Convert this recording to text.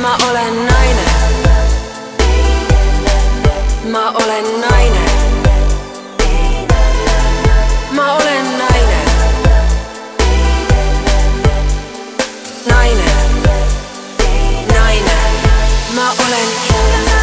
Mä olen nainen. Mä olen nainen. Mä olen nainen. Nainen. Nainen. Mä olen nainen.